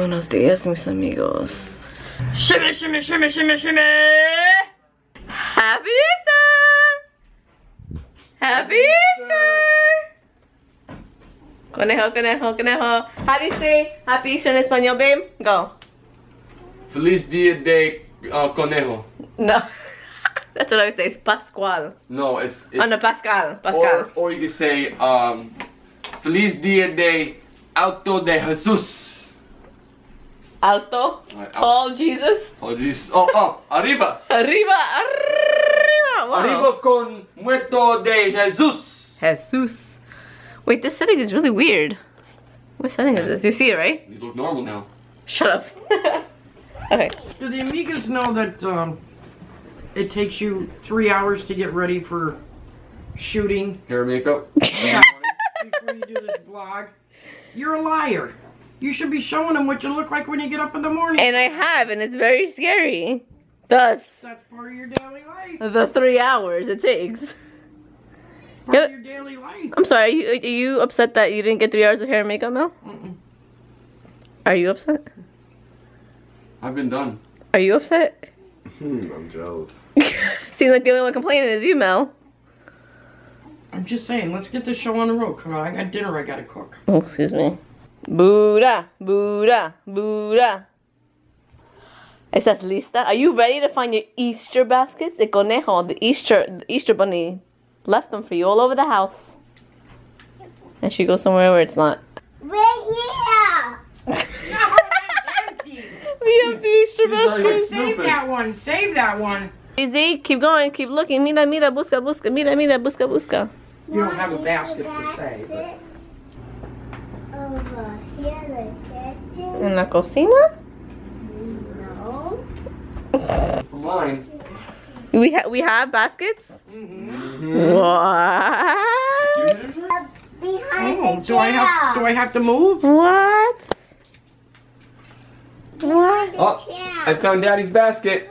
Buenos dias, mis amigos. Shimmy, shimmy, shimmy, shimmy, shimmy! Happy Easter! Happy Easter! Conejo, conejo, conejo. How do you say Happy Easter in Espanol, babe? Go. Feliz Dia de uh, Conejo. No. That's what I would say. It's Pascual. No, it's, it's Oh, no, Pascal. Pascal. or or you could say um, Feliz Dia de Alto de Jesus. Alto. Right, Tall Jesus. Oh, Jesus. Oh, oh, arriba. Arriba, arriba. Wow. Arriba con muerto de Jesus. Jesus. Wait, this setting is really weird. What setting is this? You see it, right? You look normal now. Shut up. okay. Do the Amigas know that um, it takes you three hours to get ready for shooting Hair makeup. yeah, before you do this vlog? You're a liar. You should be showing them what you look like when you get up in the morning. And I have, and it's very scary. Thus, That's part of your daily life. the three hours it takes. Part Yep. of your daily life. I'm sorry, are you, are you upset that you didn't get three hours of hair and makeup, Mel? Mm-mm. Are you upset? I've been done. Are you upset? Hmm, I'm jealous. Seems like the only one complaining is you, Mel. I'm just saying, let's get this show on the road. Come on, I got dinner I gotta cook. Oh, excuse me. Buddha, Buddha, Buddha. ¿Estás lista? Are you ready to find your Easter baskets? The conejo, the Easter, the Easter bunny, left them for you all over the house. And she goes somewhere where it's not. We're here. No, that's empty. We have the Easter not even baskets. Save that one. Save that one. Easy, keep going, keep looking. Mira, mira, busca, busca, mira, mira, busca, busca. You don't have a basket per se, but Over here, the kitchen. En la cocina? No. Mine. We ha- we have baskets. Mm-hmm. What? Behind oh, the do I have do I have to move? What? What? Oh, chair. I found Daddy's basket.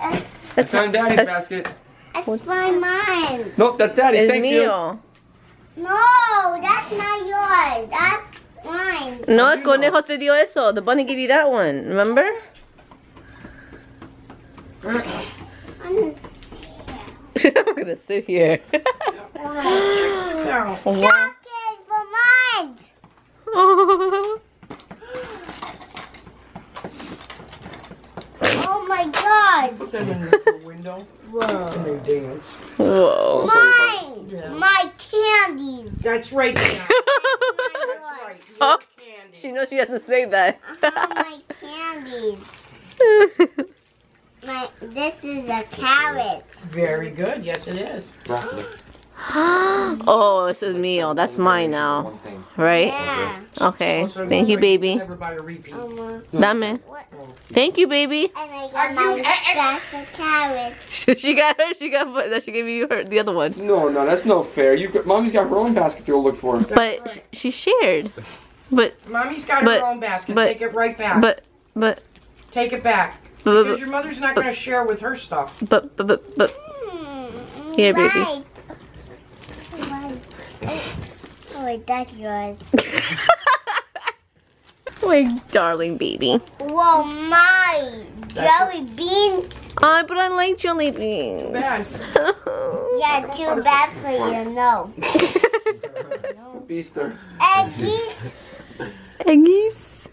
I That's found Daddy's that's- basket. That's my mine. Nope, that's Daddy's. Es Thank you. Mío. No, that's not yours. That's mine. No, el conejo te dio eso. The bunny gave you that one. Remember? I'm I'm gonna sit here. So, Chocolate for mine. Oh my god. put them in the window Whoa. and they dance. Whoa. Mine. Yeah. My candies. That's right. That's right. You Oh, candy. She knows she has to say that. Uh-huh, my candies. My, this is a carrot. Very good. Yes, it is. Broccoli. oh, this is meal. That's mine now. One thing. Right? Yeah. Okay. Also, Thank you, baby. Never buy a repeat. Dame. Thank you, baby. And I got you- my eh, special carrot. she got her. She got. That she gave you her the other one. No, no, that's no fair. You, got- mommy's got her own basket to go look for. But sh- she shared. But Mommy's got But- her own basket. but- Take it right back. but but Take it back. but Because your mother's not going to share with her stuff. but but but, but Hmm, Here, baby. right. Right. Oh, wait, that's yours. my darling baby. Whoa, my jelly beans. Oh, but I like jelly beans. Bad. Yeah, too bad for you. No. Easter. Eggies. Eggies.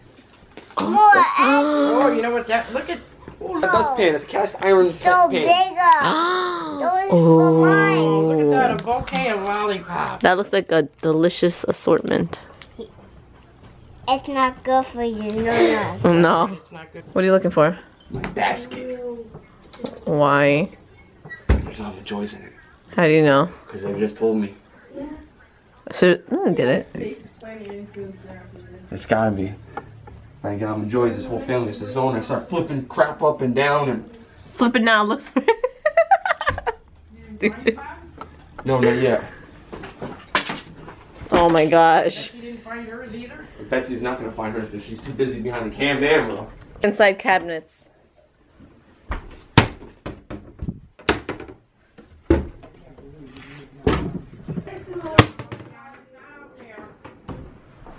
More eggs. Oh, you know what? That look at. Oh, A look, dustpan. It's a cast iron So pan. bigger. Uh, those Oh. for mine. look at that! A bouquet of lollipops. That looks like a delicious assortment. It's not good for you. No, no. Oh, no. It's not good. What are you looking for? My basket. Why? There's almond joys in it. How do you know? Because they just told me. So, I get it. It's gotta be. I got almond joys. This whole family is his own. I start flipping crap up and down and. Flipping now. Look for it. Stupid. No, not yet. Oh my gosh. You didn't find hers either. Betsy's not gonna find hers because she's too busy behind the camera. Inside cabinets.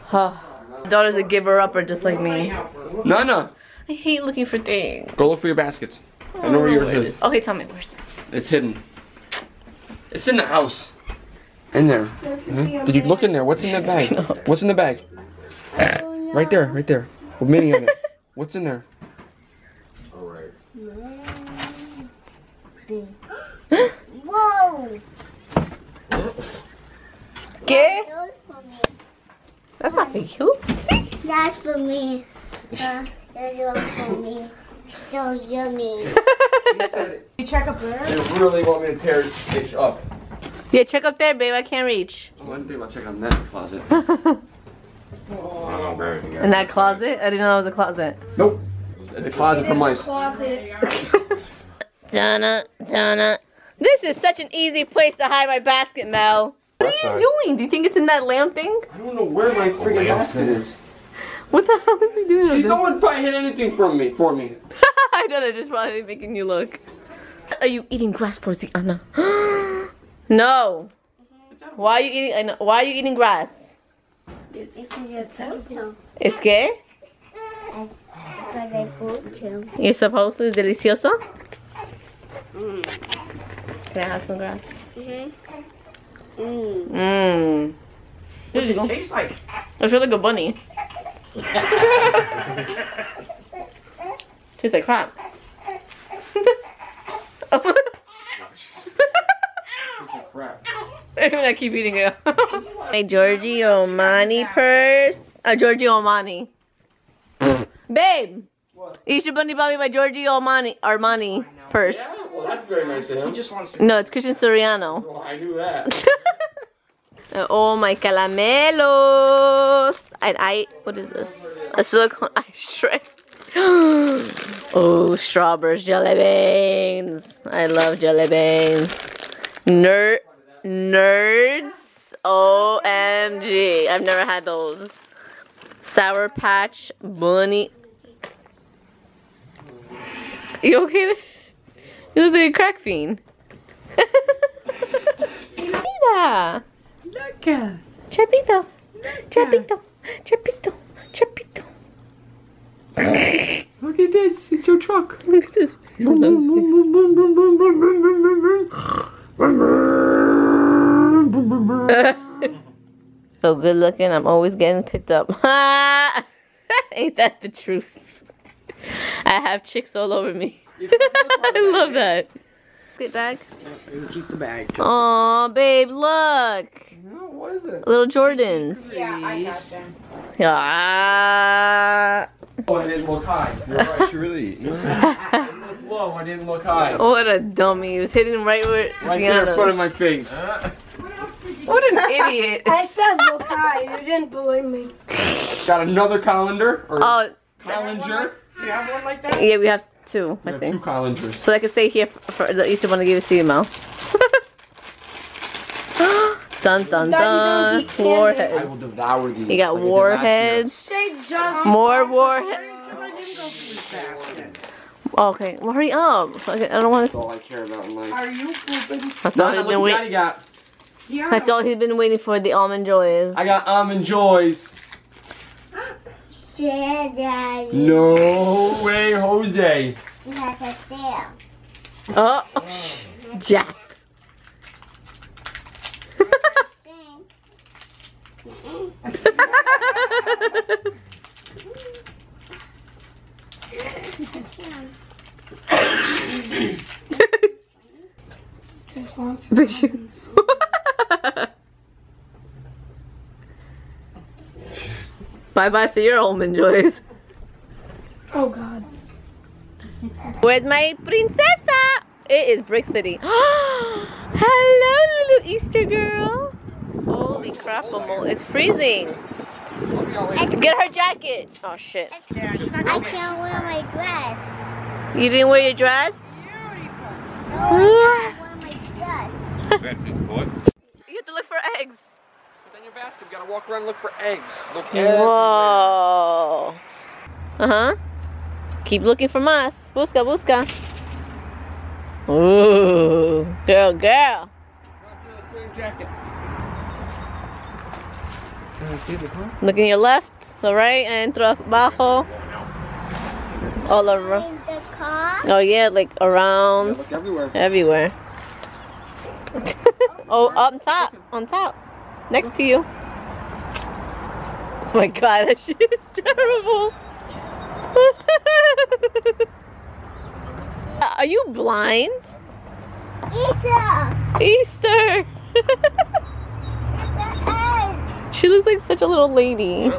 Huh. daughter's a giver upper just like me. No, no. I hate looking for things. Go look for your baskets. I know where yours is. Okay, tell me where's. It's hidden. It's in the house. In there. Huh? Did you look in there? What's in that bag? What's in the bag? Right there, right there. With Minnie on it. What's in there? Alright. Whoa! ¿Qué? Those for me. That's not for you. See? That's for me. Uh, those are for me. So yummy. He said it. You check up there? They really want me to tear Itch up. Yeah, check up there, babe. I can't reach. I didn't think about checking on that closet. Oh. In that closet? I didn't know it was a closet. Nope. It's a closet for mice. Closet. Donna, Donna. This is such an easy place to hide my basket, Mel. What are you doing? Do you think it's in that lamp thing? I don't know where my freaking basket is. What the hell is he doing? See, no this? one probably hid anything from me for me. I know they're just probably making you look. Are you eating grass, for Anna? no. Why are you eating? I why are you eating grass? ¿Es que? But I go to. You're supposed to. ¿Es delicioso? Can I have some grass? Mm. Mmm. What does it taste like? I feel like a bunny. Tastes like crap. Crap. I'm gonna keep eating it. My Giorgio Armani purse. Uh, Giorgio Armani. Babe. Easter Bunny bought me my Giorgio Armani Armani purse. Well, that's very nice of He him. just wants to. No, it's Christian Siriano. Well, I knew that. Uh, oh my calamelos. And I, what is this? A silicone ice tray. oh, strawberries, jelly beans. I love jelly beans. Nerd, nerds. OMG. I've never had those. Sour Patch Bunny. You okay? You look like a crack fiend. Mira. Look. Chapito, Chapito, Chapito, Chapito. Look at this. It's your truck. Look at this. face. I love his face. so good looking, I'm always getting picked up. Ain't that the truth? I have chicks all over me. I love that. Good bag. Keep the bag. Aw, babe, look. No, what is it? Little Jordans. Yeah, I got them. Ah. Oh, I didn't look high. You're right. Really. Look low. I didn't look high. What a dummy. He was hitting right where Right there in front of my face. What an idiot. I said look high. You didn't believe me. Got another colander or Oh, colander. You have one like that? yeah, we have two, We I have two think. colanders. So I can stay here for, for the Easter one to give it to you, Mel. dun dun dun. don't. I Warheads. will devour these. You got like I did last warheads. More warheads. I didn't go through this basket. Okay, well, hurry up. Okay, I don't want to. That's to. all I care about in life. Are you pooping? That's all Nana, he's been waiting. Yeah. That's all he's been waiting for. The almond joys. I got almond joys. Share, Daddy. No way, Jose. You have to share. Oh, jacked. Sing. Just wants. Big bye bye to your almond joys. Oh God. Where's my princesa? It is Brick City. Hello, little Easter girl. Holy crap, it's freezing. Get her jacket. Oh shit. Yeah, she's not I can't wear my dress. You didn't wear your dress? No, I can't wear my dress. You have to look for eggs. Put in basket. You gotta walk around and look for eggs. Look. Whoa. Uh huh. Keep looking for mas. Busca, busca. Ooh, girl, girl. Look in your left. the right, and entro abajo. All around. The car. Oh yeah, like Yeah, around, look everywhere. everywhere. oh, up top, on top, next to you. Oh my god, that shit is terrible. Are you blind? Easter. Easter. She looks like such a little lady.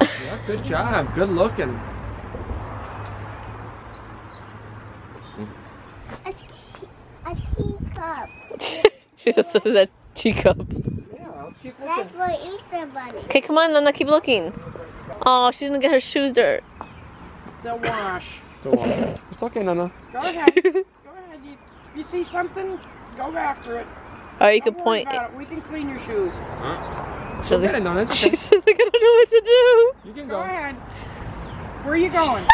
Yeah, good job. Good looking. A, tea, a teacup. She's obsessed with that teacup. Yeah, That's for Easter bunny. Okay, come on, Nana, keep looking. Oh, she's gonna get her shoes dirt. The wash. It's okay, Nana. Go ahead. Go ahead. You, you see something? Go after it. Or you Don't could point. about it. We can clean your shoes. She's Go get like, Nana. It's okay. she's like, I don't know what to do. You can Go go. ahead. Where are you going?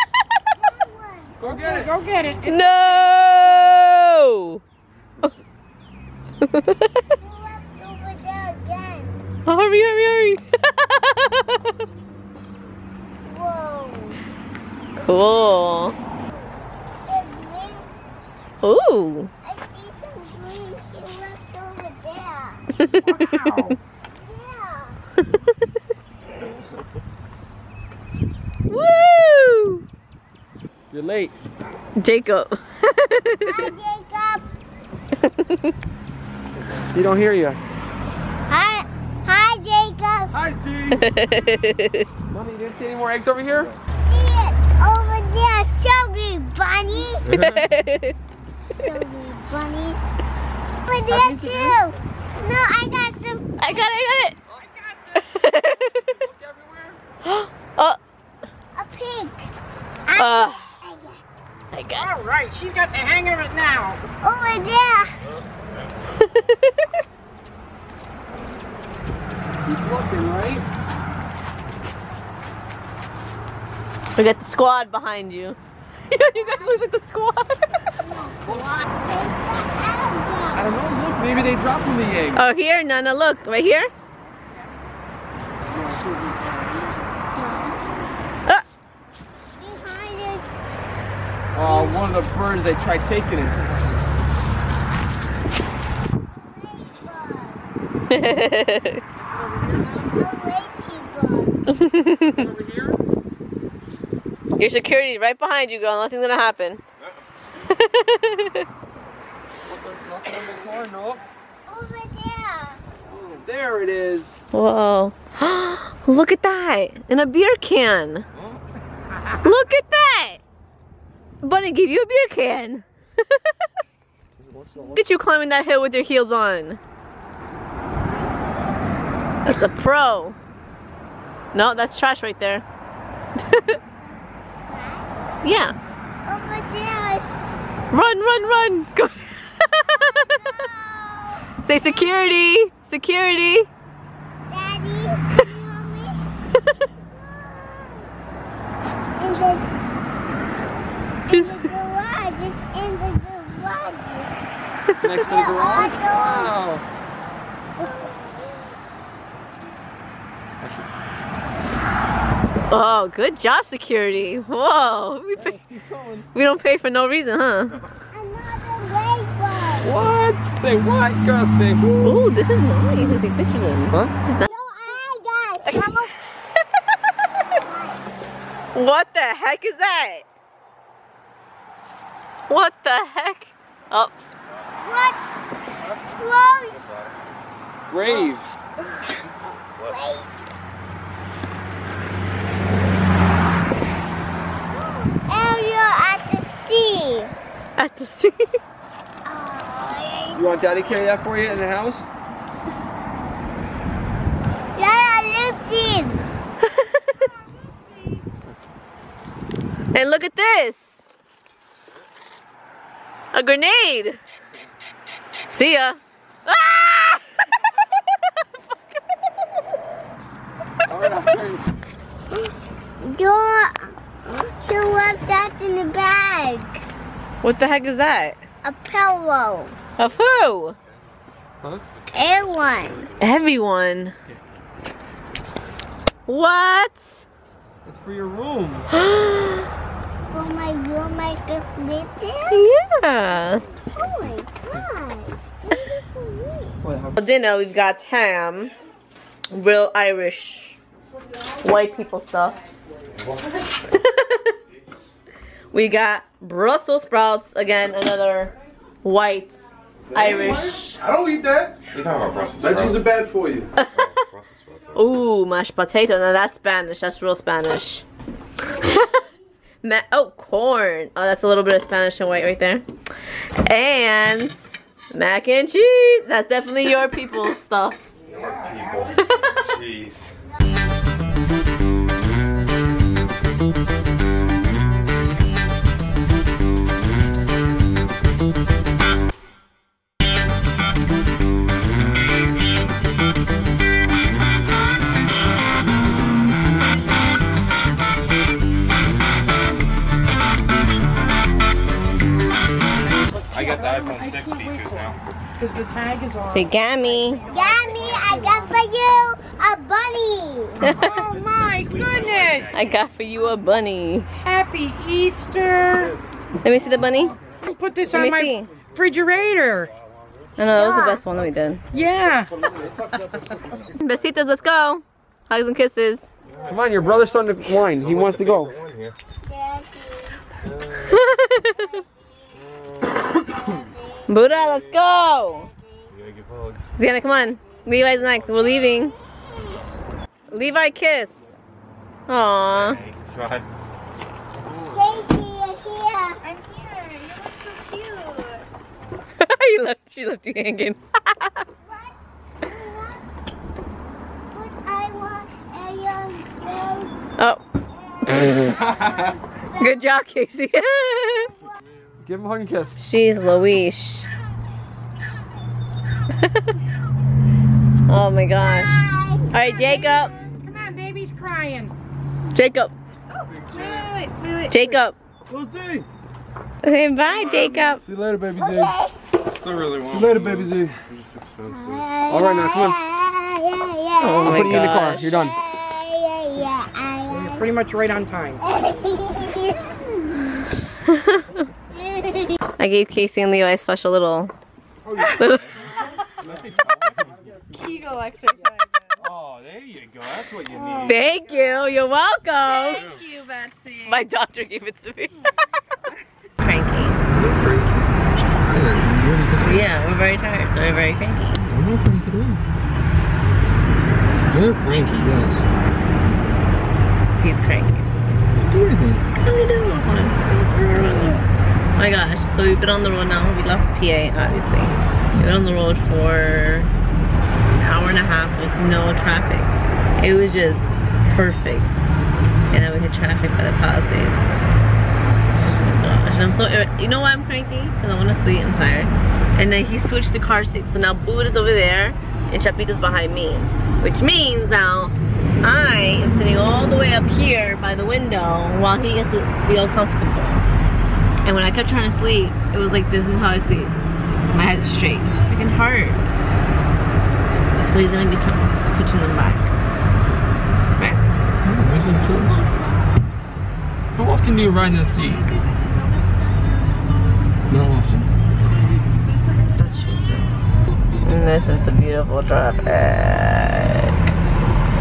Go get it. Go get it. It's- No! You left over there again. Oh, hurry, hurry, hurry. Whoa. cool. Ooh. I see some green she left over there. Wow. Woo! You're late. Jacob. Hi, Jacob. He don't hear you. Hi, hi, Jacob. Hi, Z. Mommy, you didn't see any more eggs over here? See it over there, Sugary Bunny. Sugary Bunny. Over there you see too. No, I got some. I got it, I got it. Look everywhere. oh, A pig. uh, I got I got All right. She's got the hang of it now. over there. Keep looking, right? We got the squad behind you. you guys look like the squad. I don't know. Look, maybe they dropped them the egg. oh, here, Nana, look, right here. Ah, Behind it. Oh, one of the birds, they tried taking it. A ladybug. Over here? Your security's right behind you, girl. Nothing's gonna happen. Nothing on the car, no. Over there. There it is. Whoa. Look at that. In a beer can. Look at that. Bunny gave you a beer can. Look at you climbing that hill with your heels on. That's a pro. No, that's trash right there. yeah. Over there. Run, run, run. Go. Say security. Security. Daddy, you want me? In the, in She's- the garage. It's in the garage. Next to the garage? Wow. Oh, good job, security. Whoa. We, pay, we don't pay for no reason, huh? Another ladybug. What? Say what? Girl, say who? Ooh, this is nice. You can take pictures of it. Huh? This is nice. No, I got. What the heck is that? What the heck? Oh, What? Close. Brave. Wait. Area at the sea. at the sea. You want daddy to carry that for you in the house? yeah, Lipsy. and look at this. A grenade. See ya. Ah! All right, I'll carry it. Don't. You left that in the bag. what the heck is that? A pillow. Of who? Huh? everyone. Everyone. What? It's for your room. For oh my room, I can sleep there. Yeah. Oh my god. For dinner, we've got ham, real Irish, white people stuff. we got Brussels sprouts, again, another white Irish. I don't eat that. You're talking about Brussels sprouts. Veggies are bad for you. Ooh, mashed potato. Now that's Spanish. That's real Spanish. Ma- oh, corn. Oh, that's a little bit of Spanish and white right there. And mac and cheese. That's definitely your people's stuff. Your people. Jeez. Got the iPhone 6 features now. Because the tag is on. Say gammy. Yummy, I got for you a bunny. Oh my goodness! I got for you a bunny. Happy Easter! Let me see the bunny. Put this Let on my see. refrigerator. I know, that was the best one that we did. Yeah. Besitos, let's go. Hugs and kisses. Come on, your brother's starting to whine. He wants to go. Buddha, let's go. Ziana, come on. Levi's next. We're leaving. Levi, kiss. Aww. You're here. I'm here. You look so cute. left, she left you hanging. Oh. Good job, Casey. Give him a hug and kiss. She's Louise. oh my gosh. All right, Jacob. Come on, baby's crying. Jacob. Jacob. We'll see. Say bye, Jacob. See you later, baby Z. Still really See you later, baby Z. It's expensive. All right, now, come on. Yeah, yeah, Oh I'm my putting you in the car. gosh. You're done. yeah, yeah, You're pretty much right on time. I gave Casey and Levi a special little. little Oh, there you go. That's what you oh. need. Thank you. You're welcome. Thank you, Betsy. My doctor gave it to me. Hmm. cranky. Yeah, we're very tired, so we're very cranky. You're cranky, yes. He's cranky. Do anything. What do we do? Oh Oh my gosh, so we've been on the road now. We left PA, obviously. We've been on the road for an hour and a half with no traffic. It was just perfect. And then we hit traffic by the Palisades. Oh gosh, I'm so, you know why I'm cranky? Because I want to sleep, I'm tired. And then he switched the car seat. So now Boot is over there and Chapito's behind me. Which means now I am sitting all the way up here by the window while he gets to all comfortable. And when I kept trying to sleep, it was like, this is how I sleep. My head is straight. Freaking hard. So he's gonna be switching them back. Right? How often do you ride that seat? Not often. And this is the beautiful traffic.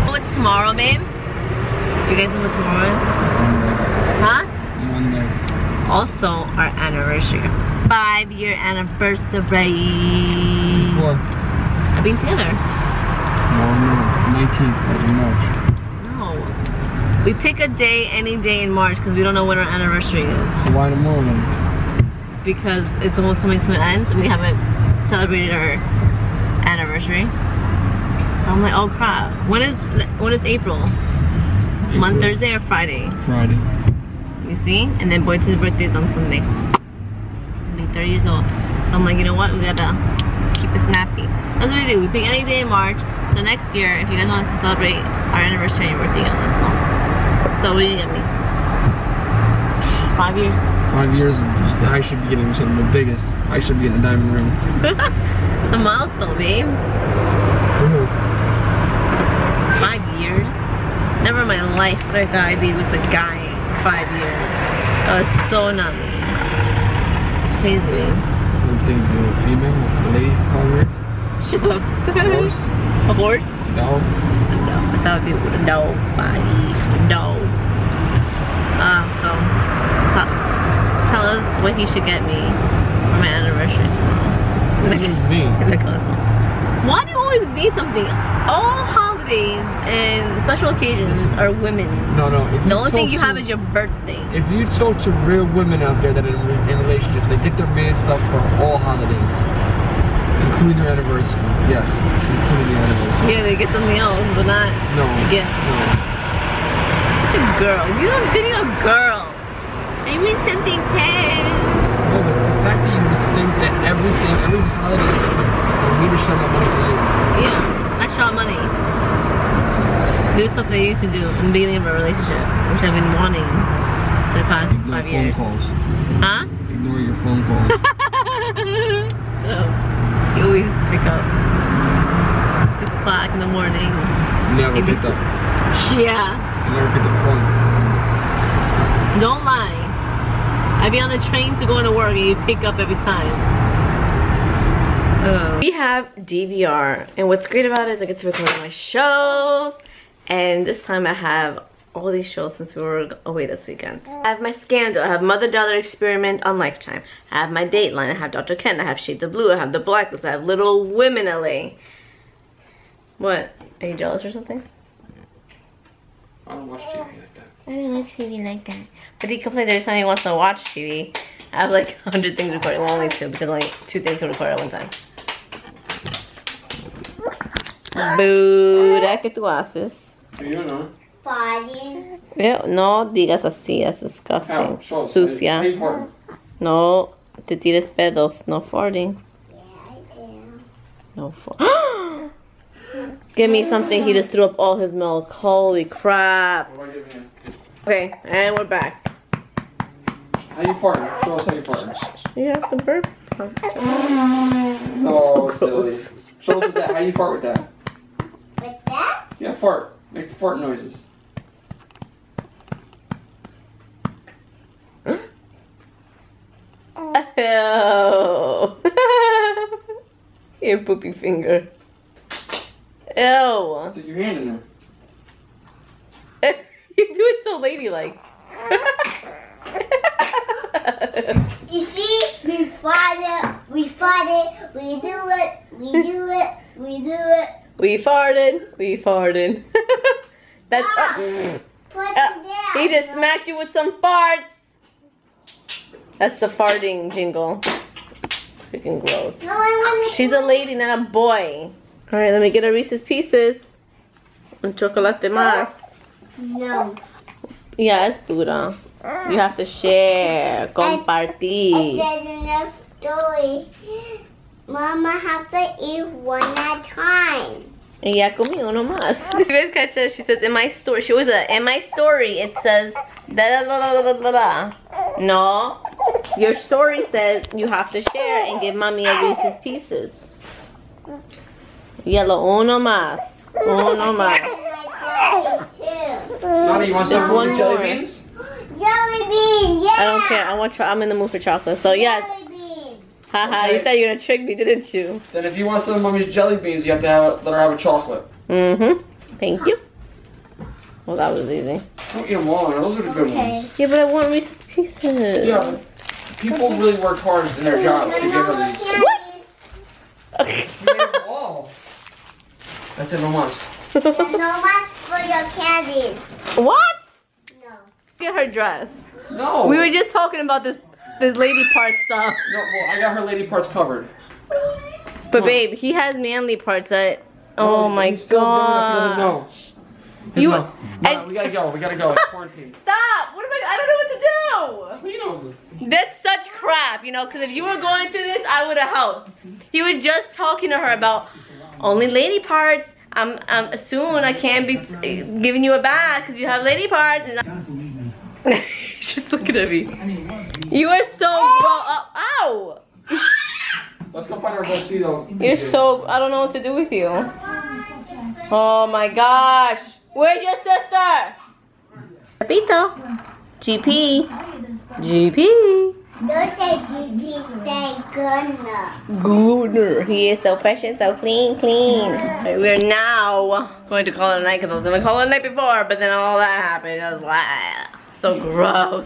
Oh, it's tomorrow, babe? Do you guys know what tomorrow is? Huh? Also, our anniversary. Five year anniversary. What? Of being together. No, no. 19th of March. No. We pick a day, any day in March, because we don't know when our anniversary is. So why tomorrow then? Because it's almost coming to an end and we haven't celebrated our anniversary. So I'm like, oh crap. When is when is April? Month April. Thursday or Friday? Friday. You see? And then boy Boyd's birthday is on Sunday. He'll be 30 years old. So I'm like, you know what? We gotta keep it snappy. That's what we do. We pick any day in March. So next year, if you guys want us to celebrate our anniversary and birthday, you gotta let us know. So what do you get me? Five years. five years, I should be getting something the biggest. I should be in the diamond ring. It's a milestone, babe. Five years. Never in my life would I thought I'd be with a guy five years. That was so me. It's crazy, babe. You think you're a female, a lady years? Shut up. Horse? A horse? No. No, I thought it'd be with a. No. Uh, so, tell, us what he should get me for my anniversary tomorrow. What do you mean? Look at us. Why do you always need something? All holidays and special occasions are women. No, no. If The only thing you to- have is your birthday. If you talk to real women out there that are in, in relationships, they get their man stuff for all holidays, including their anniversary. Yes, including their anniversary. Yeah, they get something else, but not No. gifts. No. Such a girl. You know, dating a girl. I mean something too. No, but it's the fact that you just think that everything, every holiday is for, for me to show my money to you. Yeah, I shot money. Do stuff they used to do in the beginning of a relationship, which I've been wanting for the past Ignore five phone years. calls. Huh? Ignore your phone calls. so, you always pick up. Six o'clock in the morning. Never Maybe- picked up. Yeah. I never picked up the phone. Don't lie. I'd be on the train to go into work and you pick up every time. We have DVR, and what's great about it is I get to record my shows, and this time I have all these shows since we were away this weekend. I have my Scandal, I have Mother Daughter Experiment on Lifetime, I have my Dateline, I have Dr. Ken, I have Shades of Blue, I have The Blacklist, I have Little Women LA. What? Are you jealous or something? I don't watch TV like that. I don't like TV like that. But he complains every time he wants to watch TV. I have like 100 things recorded. Well, only two because only two things can record at one time. Boo, ¿qué get the You don't know. Party. Eh, No digas así, that's disgusting. How? Show. Sucia. It. No, te tires pedos. No farting. Yeah, I do. No farting. Give me something. He just threw up all his milk. Holy crap. What do I give you? Okay, and we're back. How you farting? Show us how you farting. You have to burp. No, So silly. Show us with that. How you fart with that? With that? Yeah, fart. Make the fart noises. Ew. Your poopy finger. Ew. Stick your hand in there. you do it so ladylike. You see, we fight it, we fight it, we do it, we do it, we do it. We farted. We farted. That's. uh, uh, he just smacked you with some farts. That's the farting jingle. Freaking gross. No, I want. She's a lady, not a boy. All right, let me get a Reese's Pieces. Un chocolate más. No. Yes, Buddha. You have to share, compartir. Says in the story, Mama has to eat one at a time. Y ya comí uno más. You guys catch that? She says in my story. She was a uh, in my story. It says da da da da da da da. No, your story says you have to share and give mommy a Reese's Pieces. Yellow uno más. Uno más. Nana, you want some more jelly beans? Jelly bean, yeah. I don't care. I want. I'm in the mood for chocolate. So yes. Jelly bean. Haha. You thought you were gonna trick me, didn't you? Then if you want some of mommy's jelly beans, you have to have let her have a chocolate. Mm-hmm. Thank you. Well, that was easy. Don't eat them all. Those are the good Okay. ones. Yeah, but I want Reese's Pieces. Yeah. People really worked hard in their jobs to No give her these. candy. You made them all. That's it, no más. No more for your candies. what? No. Get her dress. No. We were just talking about this this lady part stuff. No, well, I got her lady parts covered. But babe, he has manly parts that. Oh my He's still young enough, he doesn't god. know. You No. and- No, we gotta go. We gotta go. It's quarantine. stop. What am I? I don't know what to do. You know. That's such crap, you know. Because if you were going through this, I would have helped. He was just talking to her about only lady parts. I'm, I'm soon I can't be t- giving you a bath because you have lady parts. And I- Just looking at me. You are so oh! grow up. Ow! Let's go find our Vestido. You're so. I don't know what to do with you. Oh my gosh. Where's your sister? Pepito. GP. GP. Don't say GP, say Gunner. Gooner. He is so precious, so clean, clean. We're now going to call it a night because I was going to call it a night before, but then all that happened. I was like, so gross.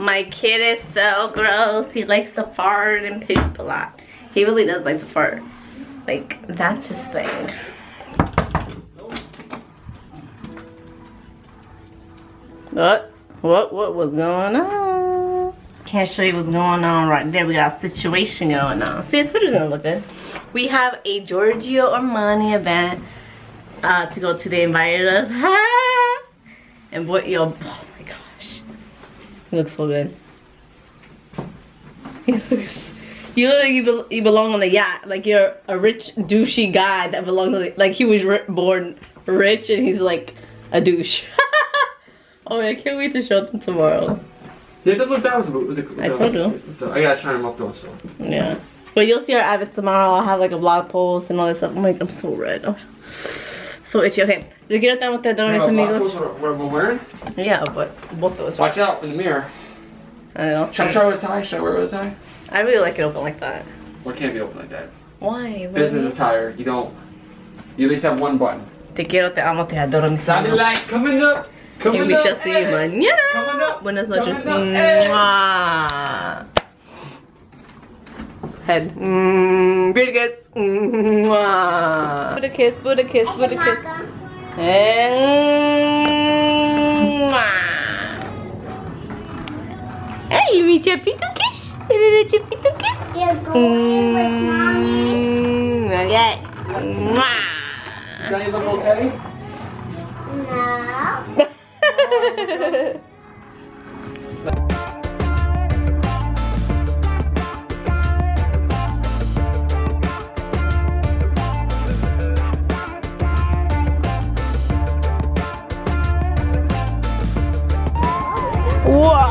My kid is so gross. He likes to fart and poop a lot. He really does like to fart. Like, that's his thing. What? What? What was going on? Can't show you what's going on right there. We got a situation going on. See, it's really gonna look good. We have a Giorgio Armani event uh, to go to. They invited us. and what, yo, my gosh. He looks so good. He looks, you look like you, bel you belong on a yacht. Like you're a rich, douchey guy that belongs on the, like he was ri born rich and he's like a douche. oh, I can't wait to show them tomorrow. Yeah, it does look down with the, with the, I told you. the- I gotta shine them up though, so. Yeah. But you'll see our outfit tomorrow. I'll have like a blog post and all this stuff. I'm like, I'm so red. Oh, so itchy. Okay. Yo quiero estar con ustedes, You know, mis black amigos. clothes we're, we're wearing? Yeah, but both of us. Watch out in the mirror. I don't Should I know. show with a tie? Should I wear it with a tie? I really like it open like that. Or it can't be open like that? Why? Business attire, you don't. You at least have one button. Te quiero, te amo, te adoro, mis Sabi amigos. like coming up. Coming And we up. shall see you hey. mañana. Coming up. Buenas noches. Coming up, hey. Mwah. Head. Mm, Buddha kiss. Mm, Mwah. Buddha kiss, Buddha kiss, Buddha kiss. And mwah. Hey, mi chapito kiss. Little chapito kiss. You're going with mommy. Mm, okay. Mwah. Johnny look okay? No. rua.